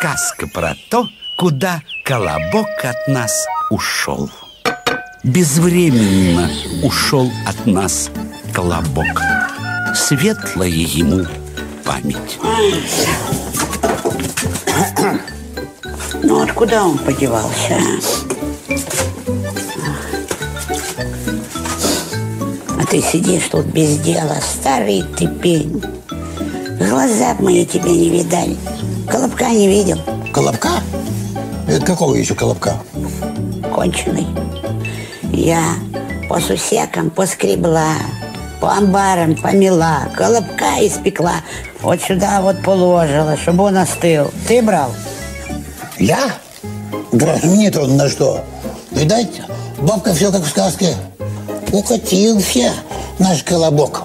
Сказка про то, куда колобок от нас ушел Безвременно ушел от нас колобок Светлая ему память Ну вот куда он подевался? А ты сидишь тут без дела, старый ты пень. Глаза мои тебя не видали. Колобка не видел, Колобка? Это какого еще колобка? конченый. Я по сусекам поскребла, по амбарам помела, колобка испекла. Вот сюда вот положила, чтобы он остыл. Ты брал? Я? Да мне-то он на что? Видать, бабка все как в сказке. Укатился наш колобок.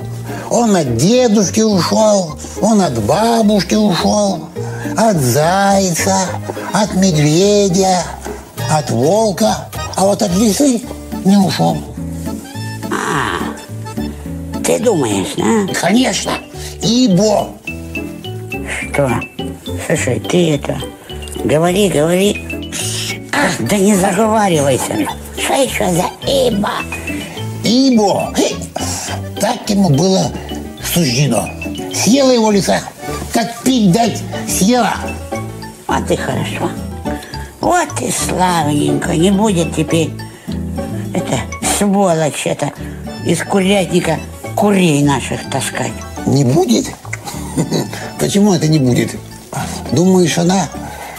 Он от дедушки ушел, он от бабушки ушел, от зайца, от медведя, от волка, а вот от лисы не ушел. Ты думаешь, да? Конечно, ибо Что? Слушай, ты это... Говори, говори. Ах, да не заговаривайся. Что еще за ибо? Ибо так ему было суждено. Съела его лиса, как пить дать съела. Вот и хорошо. Вот и славненько. Не будет теперь это сволочь это из курятника курей наших таскать. Не будет? Почему это не будет? Думаешь, она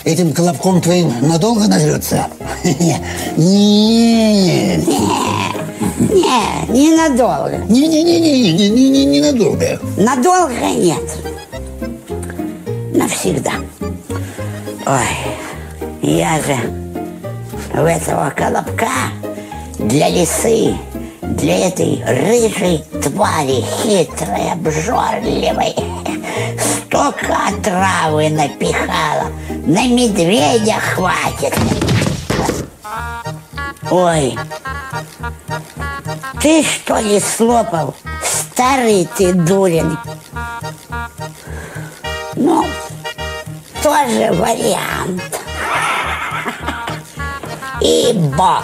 этим колобком твоим надолго нажрется? Нет, Не, ненадолго. не-не-не-не, не не надолго. Надолго нет. Навсегда. Ой, я же в этого колобка для лисы, для этой рыжей твари, хитрой, обжорливой, столько отравы напихала, на медведя хватит. Ой, ты что ли слопал, старый ты дурень? Ну, тоже вариант. Ибо.